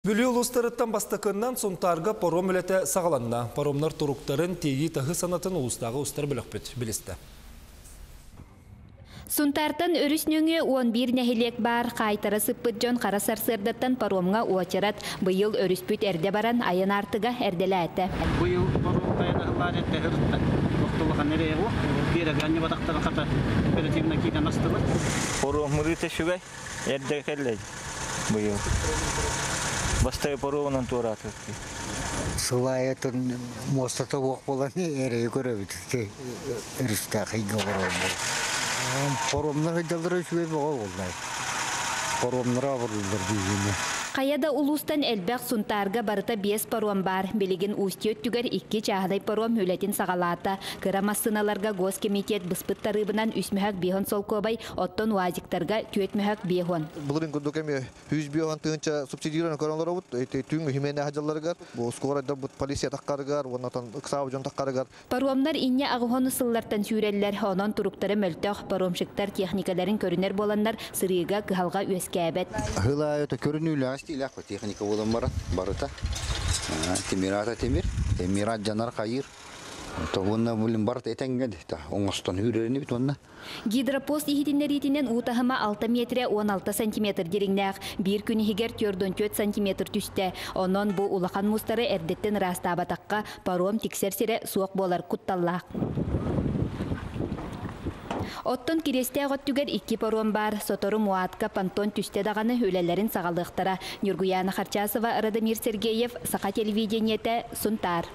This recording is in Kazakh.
Бүлі ұлыстарыттан бастықыннан сонтарға паром үлеті сағаланна. Паромнар тұруқтарын тегі тағы санатын ұлыстағы ұстар біліқпет білісті. Сунтартан өрүснөңө 11 нәһилек бар қайтары сыппыт жон қара сарсырдаттан паромға уочарат быйыл өрүспүт әрде баран айын артыга әрделәті. Быйыл борукайда ларет тәһиртә. Вақтылыға нерея ол. Берег анне батақтары қата оперативна кейден астылы. Порумры тешугай, эрде келлей быйыл. Бастай порумнан тура tuttu. Сылайатын мостата оқ боланы әрі көрөбіт. Үрісті қиға бором. Поромны қайдалдыры шүбе боға болдай. Бұрылдыр дейгені. Қаяда улустан әлбәқ сунтарга барыта бес паром бар. Билигин устьет түгер икки чағдай паром үлетін сағалата. Кырамассыналарга госкомитет бұспыттарыбынан үсмәхәк бейхон солкобай, оттон уазиктарга түйетмәхәк бейхон. Булырын күндүк эми 100 биоган тыынча субсидияларын көрөлөр бут. Эти түнгү химене хаҗаларыгар, бу скорайда бут полиция таккарыгар, оннан ыксабы жон таккарыгар. Паромнар инне сыллартан сүйреллер, онон туруктары мөлтөх паромшыктар техникаларын көрінер боландар сырыга кыхалга үескәбет. Хыла это көрінүлі асти илақ по техника болан барат, барыта. Темирата темир, темират жанар қайыр. Тоғынна білім барат етенгеді, оңыстан үреріні бит онна. Гидропост ихитиннеритинен утахыма 6 метре 16 сантиметр дереңнәк, бір күні хигер 4 сантиметр түсті. Онон бу улахан мустары әрдеттен растабатаққа паром тиксерсере суық болар кутталлақ. Оттон киресте түгер икки паром бар. Сотору муатка пантон түсте дағаны өлелерін сағалықтара. Нюргуяна Харчасова, Радамир Сергеев, Сақа телевидениете, Сунтар.